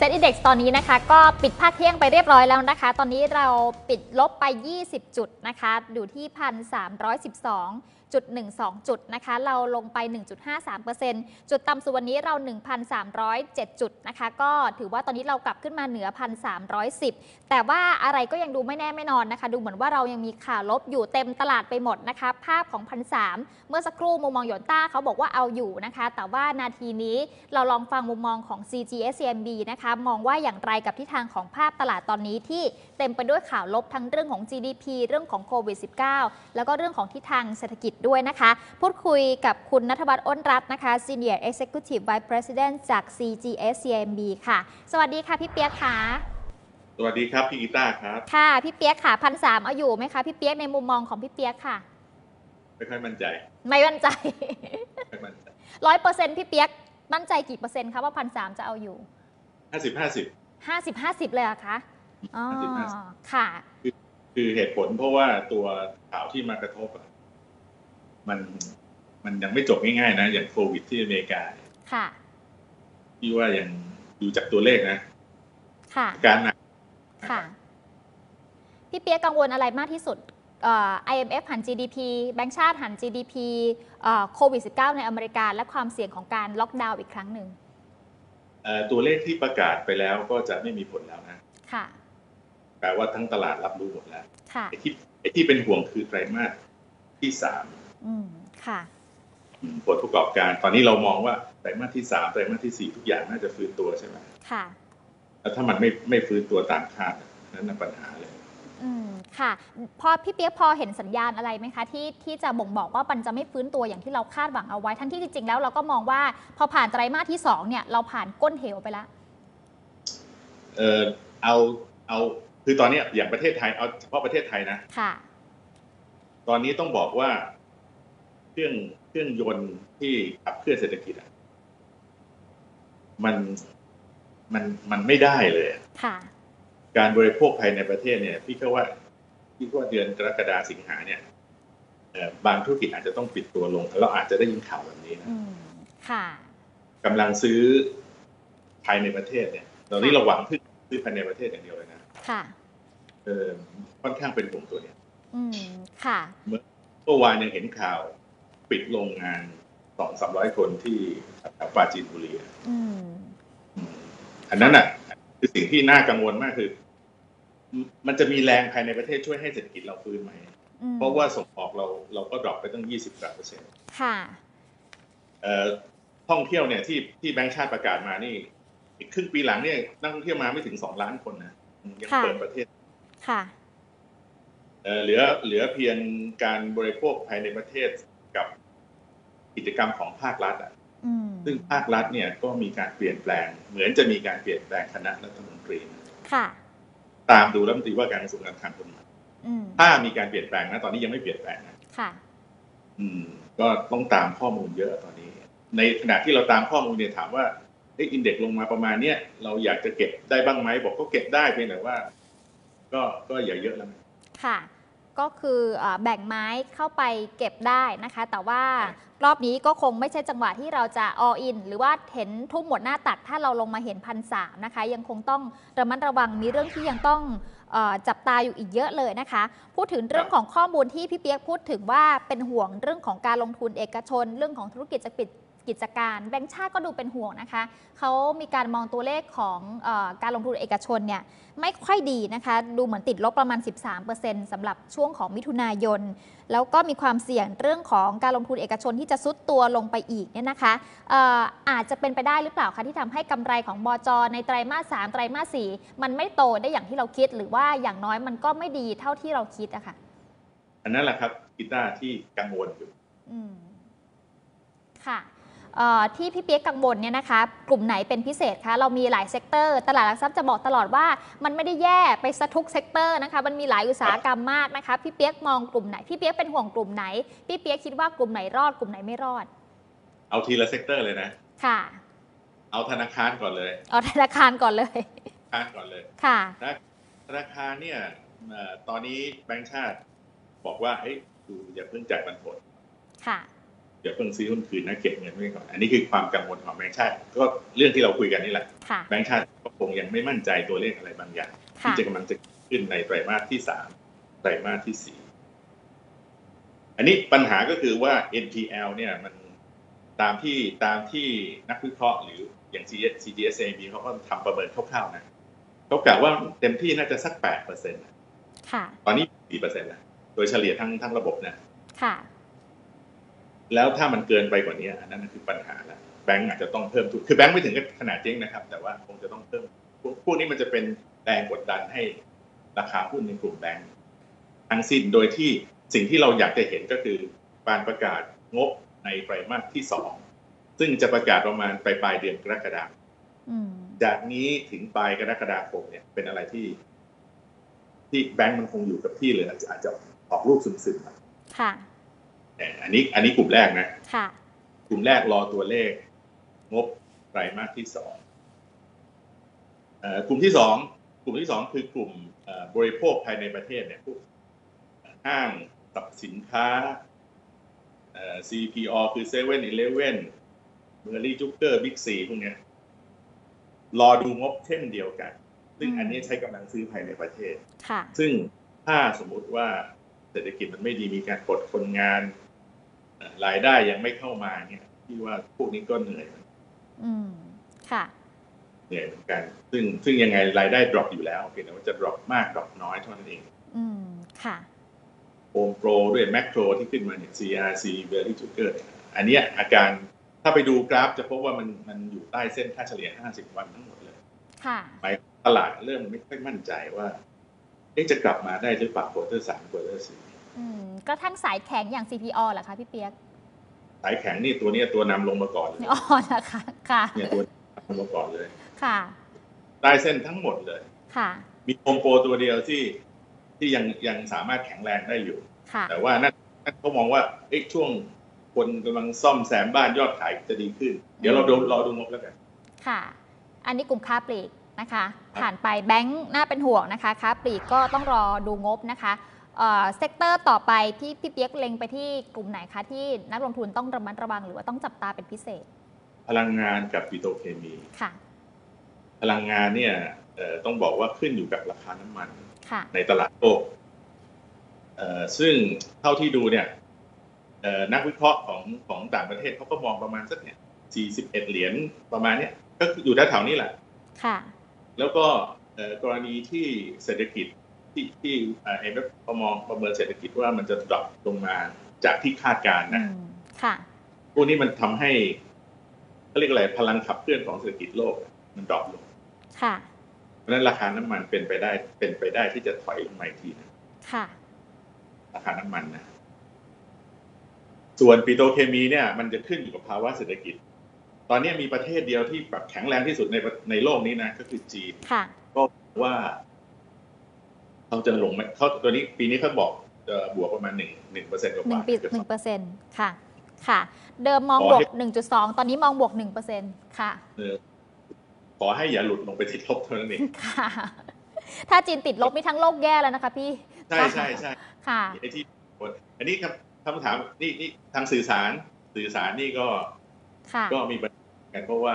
เซ็ตอินดี x ตอนนี้นะคะ ก็ปิดภาคเที่ยงไปเรียบร้อยแล้วนะคะ ตอนนี้เราปิดลบไป 20 จุดนะคะ อยู่ที่1,312จุด 12 จุดนะคะ เราลงไป 1.53%จุดต่ำสุดวันนี้เรา 1,307 จุดนะคะ ก็ถือว่าตอนนี้เรากลับขึ้นมาเหนือ 1,310 แต่ว่าอะไรก็ยังดูไม่แน่ไม่นอนนะคะ ดูเหมือนว่าเรายังมีข่าวลบอยู่เต็มตลาดไปหมดนะคะ ภาพของพันสเมื่อสักครู่มุมมองหยวนต้าเขาบอกว่าเอาอยู่นะคะ แต่ว่านาทีนี้เราลองฟังมุมมองของ CGSCMB นะคะ มองว่าอย่างไรกับทิศทางของภาพตลาดตอนนี้ที่เต็มไปด้วยข่าวลบทั้งเรื่องของ GDP เรื่องของโควิด -19 แล้วก็เรื่องของทิศทางเศรษฐกิจด้วยนะคะ พูดคุยกับคุณนัทวัฒน์อ้นรัตน์นะคะ Senior Executive Vice President จาก CGSCMB ค่ะ สวัสดีค่ะพี่เปียกค่ะ สวัสดีครับพี่กีตาร์ครับ ค่ะ พี่เปียกค่ะพันสามเอาอยู่ไหมคะพี่เปียกในมุมมองของพี่เปียกค่ะ ไม่ค่อยมั่นใจ ไม่มั่นใจไม่มั่นใจร้อยเปอร์เซ็นต์พี่เปียกมั่นใจกี่เปอร์เซ็นต์คะว่าพันสามจะเอาอยู่ห้าสิบห้าสิบห้าสิบห้าสิบเลยเหรอะคะอ๋อ50ค่ะ คือเหตุผลเพราะว่าตัวข่าวที่มากระทบอะ มันมันยังไม่จบง่ายๆนะ อย่างโควิดที่อเมริกาค่ะที่ว่ายังดูจากตัวเลขนะ ค่ะการหนักค่ะ พี่เปียกกังวลอะไรมากที่สุดเอ่อ IMF หัน GDP แบงก์ชาติหัน GDP เอ่อโควิด -19 ในอเมริกา และความเสี่ยงของการล็อกดาวน์อีกครั้งหนึ่งเอ่อตัวเลขที่ประกาศไปแล้วก็จะไม่มีผลแล้วนะ ค่ะแปลว่าทั้งตลาดรับรู้หมดแล้วค่ะไอ้ที่ไอ้ที่เป็นห่วงคือไตรมาสที่สาม อืมค่ะอืมผลประกอบการตอนนี้เรามองว่าไตรมาสที่สามไตรมาสที่สี่ทุกอย่างน่าจะฟื้นตัวใช่ไหมค่ะ แล้วถ้ามันไม่ไม่ฟื้นตัวตามคาดนั่นน่ะปัญหาเลยอืมค่ะ พอพี่เปียกพอเห็นสัญญาณอะไรไหมคะ ที่ที่จะบ่งบอกว่ามันจะไม่ฟื้นตัวอย่างที่เราคาดหวังเอาไว้ ทั้งที่จริงๆแล้วเราก็มองว่าพอผ่านไตรมาสที่สองเนี่ยเราผ่านก้นเหวไปแล้วเออเอาเอาคือตอนเนี้ยอย่างประเทศไทยเอาเฉพาะประเทศไทยนะค่ะ ตอนนี้ต้องบอกว่า เครื่องเครื่องยนต์ที่ขับเคลื่อนเศรษฐกิจอะมันมันมันไม่ได้เลยอะค่ะ การบริโภคภายในประเทศเนี่ย พี่ก็ว่าพี่ก็ว่าเดือนกรกฎาสิงหาเนี่ยเอ่อบางธุรกิจอาจจะต้องปิดตัวลงเราอาจจะได้ยินข่าวแบบนี้นะอืมค่ะกำลังซื้อภายในประเทศเนี่ย ตอนนี้เราหวังพึ่งซื้อภายในประเทศอย่างเดียวเลยนะค่ะเออค่อนข้างเป็นห่วงตัวเนี่ย อืมค่ะเมื่อวานยังเห็นข่าว ปิดโรงงานสองสามร้อยคนที่แถวปราจีนบุรีอะอืมอืมอันนั้นอะ คือสิ่งที่น่ากังวลมากคือ มันจะมีแรงภายในประเทศช่วยให้เศรษฐกิจเราฟื้นไหมอืมเพราะว่าส่งออกเราเราก็ดรอปไปตั้งยี่สิบกว่าเปอร์เซ็นต์ค่ะเอ่อท่องเที่ยวเนี่ยที่ที่แบงค์ชาติประกาศมานี่ อีกครึ่งปีหลังเนี่ยนักท่องเที่ยวมาไม่ถึงสองล้านคนนะอืมยังค่ะเปิดประเทศ ค่ะเอ่อเหลือเหลือเพียงการบริโภคภายในประเทศ กับกิจกรรมของภาครัฐอะอืมซึ่งภาครัฐเนี่ยก็มีการเปลี่ยนแปลง เหมือนจะมีการเปลี่ยนแปลงคณะรัฐมนตรีค่ะ ตามดูรัฐมนตรีว่าการกระทรวงการคลังคนใหม่อืมถ้ามีการเปลี่ยนแปลงนะตอนนี้ยังไม่เปลี่ยนแปลงนะค่ะ อืม ก็ต้องตามข้อมูลเยอะตอนนี้ ในขณะที่เราตามข้อมูลเนี่ยถามว่าเอ้อินเด็กลงมาประมาณเนี้ยเราอยากจะเก็บได้บ้างไหมบอกก็เก็บได้เพียงแต่ว่า ก็ก็อย่าเยอะแล้วนะค่ะ ก็คือเอ่อแบ่งไม้เข้าไปเก็บได้นะคะ แต่ว่าครับรอบนี้ก็คงไม่ใช่จังหวะที่เราจะ all in หรือว่าเห็นทุ่มหมดหน้าตักถ้าเราลงมาเห็นพันสามนะคะ ยังคงต้องระมัดระวังมีเรื่องที่ยังต้องเออจับตาอยู่อีกเยอะเลยนะคะ พูดถึงเรื่องของข้อมูลที่พี่เปียกพูดถึงว่าเป็นห่วงเรื่องของการลงทุนเอกชน เรื่องของธุรกิจจะปิด กิจการแบงก์ชาติก็ดูเป็นห่วงนะคะเขามีการมองตัวเลขของเออการลงทุนเอกชนเนี่ยไม่ค่อยดีนะคะ ดูเหมือนติดลบประมาณ 13%สำหรับช่วงของมิถุนายน แล้วก็มีความเสี่ยงเรื่องของการลงทุนเอกชนที่จะซุดตัวลงไปอีกเนี่ยนะคะเอ่ออาจจะเป็นไปได้หรือเปล่าคะที่ทำให้กำไรของบจในไตรมาส 3 ไตรมาส 4 มันไม่โตได้อย่างที่เราคิด หรือว่าอย่างน้อยมันก็ไม่ดีเท่าที่เราคิดอะค่ะอันนั้นแหละครับกีตาร์ที่กังวลอยู่อืมค่ะเอ่อ ที่พี่เปี๊ยกกังวลเนี่ยนะคะกลุ่มไหนเป็นพิเศษคะเรามีหลาย sector ตลาดหลักทรัพย์จะบอกตลอดว่า มันไม่ได้แย่ไปซะทุก sector นะคะมันมีหลายอุตสาหกรรมมากนะคะพี่เปี๊ยกมองกลุ่มไหนพี่เปี๊ยกเป็นห่วงกลุ่มไหนพี่เปี๊ยกคิดว่ากลุ่มไหนรอดกลุ่มไหนไม่รอด เอาทีละ sector เลยนะค่ะ เอาธนาคารก่อนเลย เอาธนาคารก่อนเลยธนาคารก่อนเลยค่ะธนาคารเนี่ยเอ่อตอนนี้แบงก์ชาติบอกว่าเอ้ยดูอย่าเพิ่งจ่ายปันผลค่ะ อย่าเพิ่งซื้อหุ้นคืนนะเก็บเงินไว้ก่อน อันนี้คือความกังวลของแบงก์ชาติ ก็เรื่องที่เราคุยกันนี่แหละค่ะแบงก์ชาติก็คงงยังไม่มั่นใจตัวเลขอะไรบางอย่าง ที่ค่ะจะกำลังจะขึ้นในไตรมาสที่สามไตรมาสที่สี่อันนี้ปัญหาก็คือว่า NPL เนี่ยมันตามที่ตามที่นักวิเคราะห์หรืออย่าง CGSAB เขาก็ทำประเมินคร่าวๆนะเขากล่าวว่าเต็มที่น่าจะสักแปดเปอร์เซ็นต์ค่ะตอนนี้สี่เปอร์เซ็นต์นะโดยเฉลี่ยทั้งทั้งระบบนะค่ะ แล้วถ้ามันเกินไปกว่านี้อันนั้นคือปัญหาแล้วแบงก์อาจจะต้องเพิ่มทุนคือแบงก์ไม่ถึงกับขนาดเจ๊งนะครับ แต่ว่าคงจะต้องเพิ่มพวกพวกนี้มันจะเป็นแรงกดดันให้ราคาหุ้นในกลุ่มแบงก์ทั้งสิ้นโดยที่สิ่งที่เราอยากจะเห็นก็คือการประกาศงบในไตรมาสที่สองซึ่งจะประกาศประมาณปลายปลายๆเดือนกรกฎาคมอืมจากนี้ถึงปลายกรกฎาคมเนี่ย เป็นอะไรที่ ที่แบงก์มันคงอยู่กับที่เลยอาจจะอาจจะออกลูกซึมๆมาค่ะแต่ อันนี้อันนี้กลุ่มแรกนะค่ะกลุ่มแรกรอตัวเลข งบไตรมาสที่สองเอ่อกลุ่มที่สองกลุ่มที่สองคือกลุ่มเอ่อบริโภคภายในประเทศเนี่ยพวกห้างสรรพสินค้าเอ่อ CPO คือเซเว่นอีเลฟเว่น Berli Jucker บิ๊กซีพวกเนี้ยรอดูงบเช่นเดียวกัน ซึ่งอืมอันนี้ใช้กำลังซื้อภายในประเทศค่ะซึ่งถ้าสมมุติว่าเศรษฐกิจมันไม่ดีมีการปลดคนงานเอ่อ รายได้ยังไม่เข้ามาเนี่ยที่ว่าพวกนี้ก็เหนื่อยอืมค่ะเหนื่อยเหมือนกัน ซึ่งซึ่งยังไงรายได้ drop อยู่แล้วเพียงแต่ว่าจะ drop มาก drop น้อยเท่านั้นเอง อืมค่ะโ ฮมโปรด้วยแม ็คโ ครที่ขึ้นมาเนี่ย CRC v e r y j u g e r เนี่ยอันเนี้ยอาการถ้าไปดูกราฟจะพบว่ามันมันอยู่ใต้เส้นค่าเฉลี่ย 50 วันทั้งหมดเลย ค่ะหมายตลาดเริ่มไม่ค่อยมั่นใจว่าเอ๊ะจะกลับมาได้หรือเปล่า quarter สาม quarter สี่อืม กระทั่งสายแข็งอย่าง CPO เหรอคะพี่เปี๊ยก สายแข็งนี่ตัวเนี้ยตัวนำลงมาก่อนเลยอ๋อนะคะค่ะเนี่ยตัวนำลงมาก่อนเลย ค่ะใต้เส้นทั้งหมดเลย ค่ะ มีโฮมโปรตัวเดียวที่ที่ยังยังสามารถแข็งแรงได้อยู่ค่ะแต่ว่านั่นนั่นเขามองว่าเอ๊ะช่วงคนกำลังซ่อมแซมบ้านยอดขายจะดีขึ้น เดี๋ยวเราดูรอดูงบแล้วกัน ค่ะ อันนี้กลุ่มค้าปลีกนะคะ ผ่านไปแบงค์น่าเป็นห่วงนะคะ ค้าปลีกก็ต้องรอดูงบนะคะเอ่อ sector ต่อไปที่พี่เปี๊ยกเล็งไปที่กลุ่มไหนคะที่นักลงทุนต้องระมัดระวังหรือว่าต้องจับตาเป็นพิเศษ พลังงานกับปิโตรเคมีค่ะ พลังงานเนี่ยเอ่อต้องบอกว่าขึ้นอยู่กับราคาน้ำมันค่ะในตลาดโลกเอ่อซึ่งเท่าที่ดูเนี่ยเอ่อนักวิเคราะห์ของของต่างประเทศเขาก็มองประมาณสักเนี่ย41 เหรียญประมาณเนี้ยก็คืออยู่แถวๆนี้แหละ ค่ะ แล้วก็เอ่อกรณีที่เศรษฐกิจ ที่ที่เอ่อ็มประมองประเมินเศรษฐกิจว่ามันจะดรอปลงมาจากที่คาดการณ์อืนะมค่ะพวกนี้มันทำให้เขาเรียกอะไรพลังขับเคลื่อนของเศรษฐกิจโลก มันดรอปลง ค่ะ เพราะฉะนั้นราคาน้ำมันเป็นไปได้เป็นไปได้ที่จะถอยลงมาอีกทีนะค่ะ ราคาน้ำมันนะส่วนปิโตรเคมีเนี่ย มันจะขึ้นอยู่กับภาวะเศรษฐกิจ ตอนนี้มีประเทศเดียวที่แบบแข็งแรงที่สุดในในโลกนี้นะ ก็คือจีนค่ะก็ว่า เขาจะลงไหมเขาตัวนี้ปีนี้เขาบอกจะบวกประมาณหนึ่งหนึ่งเปอร์เซ็นต์กหนึ่ว่างปีหนึ่งเปอร์เซ็นต์ค่ะ ค่ะ เดิมมองบวก1.2ตอนนี้มองบวก1เปอร์เซ็นต์ค่ะเออขอให้อย่าหลุดลงไปติดลบเท่านั้นเองค่ะ ถ้าจีนติดลบนี่ทั้งโลกแย่แล้วนะคะพี่ ใช่ใช่ใช่ค่ะไอ้ที่อันนี้คำคำถามนี่นี่ทางสื่อสารสื่อสารนี่ก็ค่ะก็มีปัญหากันเพราะว่า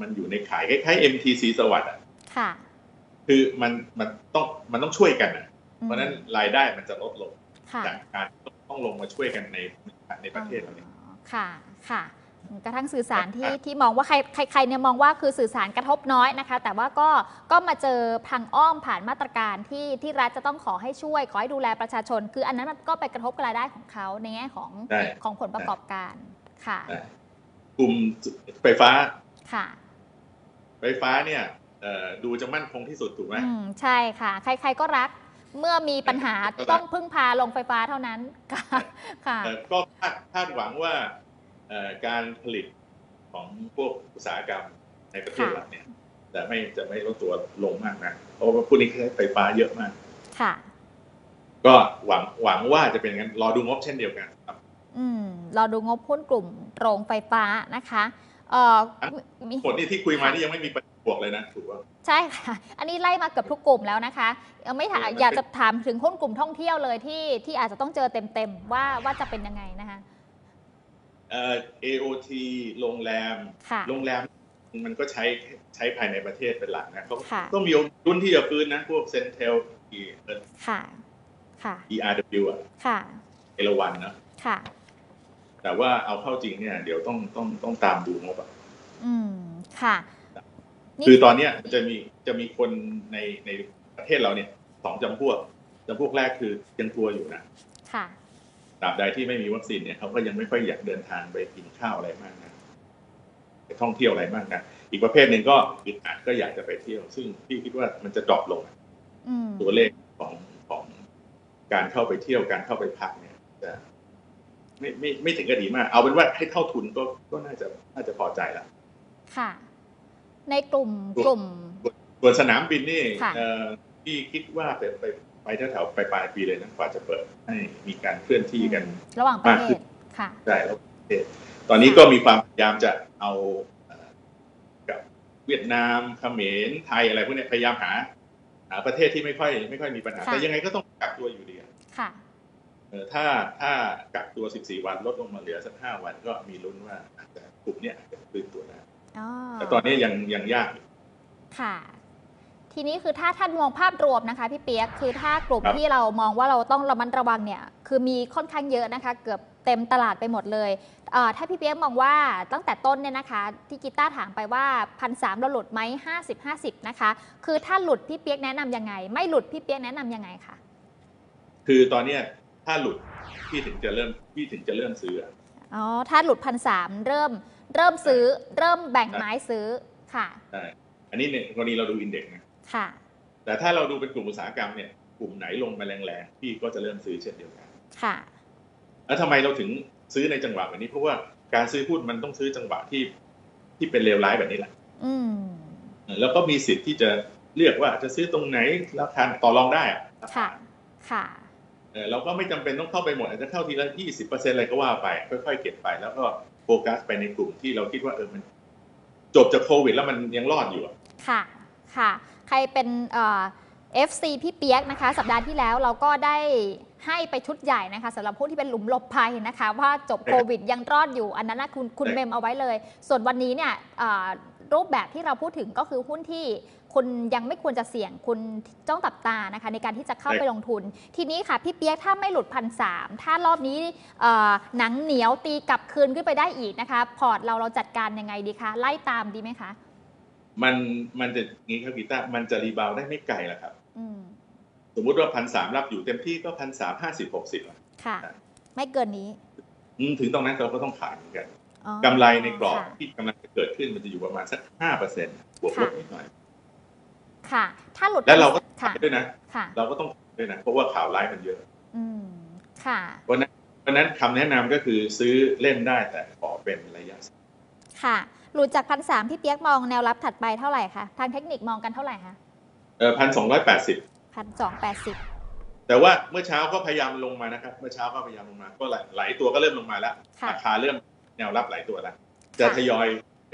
มันอยู่ในขายคล้ายๆ MTC สวัสด์อะ ค่ะคือมันมันต้องมันต้องช่วยกันอะอืมเพราะฉะนั้นรายได้มันจะลดลงค่ะจากการต้องลงมาช่วยกันในในประเทศเราเนี่ยอ๋อค่ะค่ะกระทั่งสื่อสารที่ที่มองว่าใครใครใครเนี่ยมองว่าคือสื่อสารกระทบน้อยนะคะ แต่ว่าก็ก็มาเจอทางอ้อมผ่านมาตรการที่ที่รัฐจะต้องขอให้ช่วย ขอให้ดูแลประชาชน คืออันนั้นมันก็ไปกระทบกับรายได้ของเขาในแง่ของได้ของผลประกอบการค่ะอ่ากลุ่มไฟฟ้าค่ะ ไฟฟ้าเนี่ยเอ่อ ดูจะมั่นคงที่สุดถูกไหมอืมใช่ค่ะ ใคร ๆก็รักเมื่อมีปัญหาก็รักต้องพึ่งพาลงไฟฟ้าเท่านั้นค่ะค่ะเอ่อก็คาดคาดหวังว่าเอ่อการผลิตของพวกอุตสาหกรรมในประเทศค่ะเราเนี่ยจะไม่จะไม่ลดตัวลงมากนะเพราะว่าพวกนี้ใช้ไฟฟ้าเยอะมาก ค่ะ ก็หวังหวังว่าจะเป็นงั้นรอดูงบเช่นเดียวกันครับ อืมเราดูงบหุ้นกลุ่มโรงไฟฟ้านะคะ เอ่อมีผลที่ที่คุยมานี่ยังไม่มีประ บวกเลยนะถูกป่ะใช่ค่ะ อันนี้ไล่มาเกือบทุกกลุ่มแล้วนะคะยังไม่ถามเออมันเป็นอยากจะถามถึงหุ้นกลุ่มท่องเที่ยวเลยที่ที่อาจจะต้องเจอเต็มๆว่าว่าจะเป็นยังไงนะคะเอ่อ AOT โรงแรมค่ะโรงแรมมันก็ใช้ใช้ภายในประเทศเป็นหลักนะเขาค่ะก็มีรุ่นที่จะฟื้นนะ พวกเซนเทลค่ะ ค่ะ ERW อะค่ะเอราวันนะค่ะ แต่ว่าเอาเข้าจริงเนี่ย เดี๋ยวต้องต้องต้องตามดูงบอะอืมค่ะนี่ คือตอนเนี้ยจะมีจะมีคนในในประเทศเราเนี่ยสองจำพวกจำพวกแรกคือยังกลัวอยู่นะค่ะตราบใดที่ไม่มีวัคซีนเนี่ยเขาก็ยังไม่ค่อยอยากเดินทางไปกินข้าวอะไรมากนะไปท่องเที่ยวอะไรมากนะอีกประเภทหนึ่งก็อึดอัดก็อยากจะไปเที่ยว ซึ่งพี่คิดว่ามันจะดรอปลงอืมตัวเลขของของการเข้าไปเที่ยวการเข้าไปพักเนี่ยจะไม่ไม่ไม่ถึงกับดีมาก เอาเป็นว่าให้เท่าทุนก็ก็น่าจะน่าจะพอใจละค่ะ ในกลุ่มกลุ่มส่วนสนามบินนี่ค่ะเอ่อพี่คิดว่าไปไปไปแถวๆปลายปลายปีเลยนะกว่าจะเปิดให้มีการเคลื่อนที่กัน ระหว่างประมากเทขึ้ศนค่ะได้แล้วประเทศตอนนี้ก็มีความพยายามจะเอาเอ่อกับเวียดนามเขมรไทยอะไรพวกเนี้ยพยายามหา หาประเทศที่ไม่ค่อย ไม่ค่อยมีปัญหาค่ะแต่ยังไงก็ต้องกักตัวอยู่ดีอะค่ะเออถ้าถ้ากักตัว 14 วันลดลงมาเหลือสัก 5 วันก็มีลุ้นว่าอาจจะกลุ่มเนี้ยอาจจะฟื้นตัวได้อ๋อ แต่ตอนนี้ยังยังยากอยู่ค่ะ ทีนี้คือถ้าท่านมองภาพรวมนะคะ พี่เปียกคือถ้ากลุ่มครับที่เรามองว่าเราต้องระมัดระวังเนี่ย คือมีค่อนข้างเยอะนะคะ เกือบเต็มตลาดไปหมดเลยเอ่อถ้าพี่เปียกมองว่าตั้งแต่ต้นเนี่ยนะคะ ที่กีตาร์ถามไปว่าพันสามเราหลุดไหมห้าสิบห้าสิบนะคะ คือถ้าหลุดพี่เปียกแนะนำยังไง ไม่หลุดพี่เปียกแนะนำยังไงคะคือตอนเนี้ยถ้าหลุดพี่ถึงจะเริ่มพี่ถึงจะเริ่มซื้ออะอ๋อถ้าหลุดพันสามเริ่ม เริ่มซื้อเริ่มแบ่งไม้ซื้อค่ะใช่อันนี้เนี่ยกรณีเราดูอินเด็กซ์นะค่ะ แต่ถ้าเราดูเป็นกลุ่มอุตสาหกรรมเนี่ยกลุ่มไหนลงมาแรงๆพี่ก็จะเริ่มซื้อเช่นเดียวกันค่ะ แล้วทำไมเราถึงซื้อในจังหวะแบบนี้ เพราะว่าการซื้อหุ้นมันต้องซื้อจังหวะที่ที่เป็นเลวร้ายแบบนี้แหละอืมเออแล้วก็มีสิทธิ์ที่จะเลือกว่าจะซื้อตรงไหนราคาต่อรองได้อะค่ะ ค่ะเออเราก็ไม่จำเป็นต้องเข้าไปหมดอาจจะเข้าทีละยี่สิบเปอร์เซ็นอะไรก็ว่าไป ค่อยๆเก็บไป แล้วก็ โฟกัสไปในกลุ่มที่เราคิดว่าเออมันจบจากโควิด แล้วมันยังรอดอยู่อะค่ะค่ะ ใครเป็นเอ่อ FC พี่เปียกนะคะ สัปดาห์ที่แล้วเราก็ได้ให้ไปชุดใหญ่นะคะสำหรับผู้ที่เป็นหลุมหลบภัยนะคะ ว่าจบโควิดยังรอดอยู่อันนั้นนะคุณคุณเมมเอาไว้เลย ส่วนวันนี้เนี่ยเอ่อ รูปแบบที่เราพูดถึงก็คือหุ้นที่คุณยังไม่ควรจะเสี่ยงคุณจ้องตับตานะคะ ในการที่จะเข้าไปลงทุน ทีนี้ค่ะ พี่เปียกถ้าไม่หลุดพันสามถ้ารอบนี้เอ่อหนังเหนียวตีกลับคืนขึ้นไปได้อีกนะคะ พอร์ตเราเราจัดการยังไงดีคะไล่ตามดีไหมคะ มันมันจะงี้ครับกีตาร์มันจะ rebound ได้ไม่ไกลละครับอืมสมมุติว่าพันสามรับอยู่เต็มที่ก็พันสามห้าสิบหกสิบค่ะ ไม่เกินนี้ถึงตรงนั้นเราก็ต้องขายเหมือนกันอ๋อ กำไรในกรอบค่ะที่กำลังจะเกิดขึ้นมันจะอยู่ประมาณสักห้าเปอร์เซ็นต์บวกลบนิดหน่อย ค่ะ ถ้าหลุดแล้วเราก็ค่ะขายด้วยนะค่ะเราก็ต้องขายด้วยนะเพราะว่าข่าวร้ายมันเยอะ อืมค่ะเพราะฉะนั้นเพราะฉะนั้นคำแนะนำก็คือซื้อเล่นได้แต่ขอเป็นระยะสั้นค่ะ หลุดจากพันสามพี่เปียกมองแนวรับถัดไปเท่าไหร่คะทางเทคนิคมองกันเท่าไหร่คะเออพันสองร้อยแปดสิบพันสองแปดสิบแต่ว่าเมื่อเช้าก็พยายามลงมานะครับ เมื่อเช้าก็พยายามลงมา ก็หลายหลายตัวก็เริ่มลงมาแล้วค่ะราคาเริ่ม แนวรับหลายตัวแล้วจะทยอย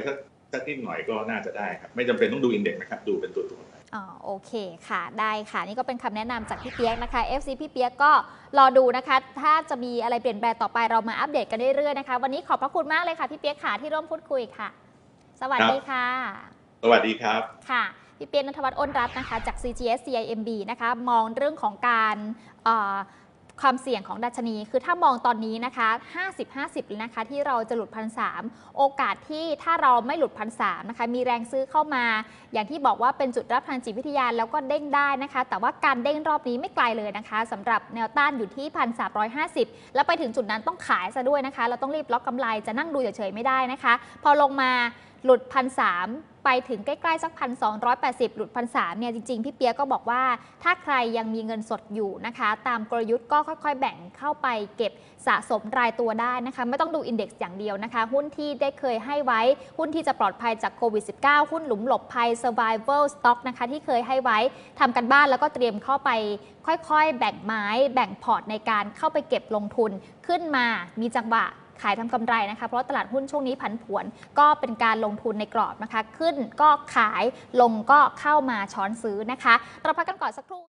สักสักนิดหน่อยก็น่าจะได้ครับ ไม่จำเป็นต้องดูอินเด็กซ์นะครับ ดูเป็นตัวตัวๆไปอ๋อโอเคค่ะได้ค่ะ นี่ก็เป็นคำแนะนำจากพี่เปียกนะคะ FC พี่เปียกก็รอดูนะคะ ถ้าจะมีอะไรเปลี่ยนแปลงต่อไปเรามาอัปเดตกันเรื่อยๆนะคะ วันนี้ขอบพระคุณมากเลยค่ะ พี่เปียกค่ะที่ร่วมพูดคุยค่ะ สวัสดีค่ะ สวัสดีครับค่ะพี่เปียกนัทวัฒน์อ้นรัตน์นะคะจาก CGS CIMB นะคะ มองเรื่องของการเอ่อ ความเสี่ยงของดัชนี คือถ้ามองตอนนี้นะคะ 50-50เลยนะคะที่เราจะหลุดพันสโอกาสที่ถ้าเราไม่หลุดพันสนะคะมีแรงซื้อเข้ามา อย่างที่บอกว่าเป็นจุดรับทางจิตวิทยาแล้วก็เด้งได้นะคะ แต่ว่าการเด้งรอบนี้ไม่ไกลเลยนะคะสำหรับแนวต้านอยู่ที่พันส1,350 แล้วไปถึงจุดนั้นต้องขายซะด้วยนะคะ เราต้องรีบล็อกกำไรจะนั่งดูเฉยๆไม่ได้นะคะ พอลงมา หลุดพันสไปถึงใกล้ๆสักพันสองหลุดพันสเนี่ยจริงๆ พี่เปียก็บอกว่า ถ้าใครยังมีเงินสดอยู่นะคะ ตามกลยุทธ์ก็ค่อยๆ แบ่งเข้าไปเก็บสะสมรายตัวได้นะคะ ไม่ต้องดูอินเด็กซ์อย่างเดียวนะคะ หุ้นที่ได้เคยให้ไว้ หุ้นที่จะปลอดภัยจากโควิด -19 หุ้นหลุมหลบภัย survival stock นะคะที่เคยให้ไว้ทำกันบ้านแล้วก็เตรียมเข้าไปค่อยๆ แบ่งไม้ แบ่งพอร์ตในการเข้าไปเก็บลงทุนขึ้นมามีจังหวะ ขายทำกำไรนะคะ เพราะตลาดหุ้นช่วงนี้ผันผวน ก็เป็นการลงทุนในกรอบนะคะ ขึ้นก็ขายลงก็เข้ามาช้อนซื้อนะคะเราพักกันก่อนสักครู่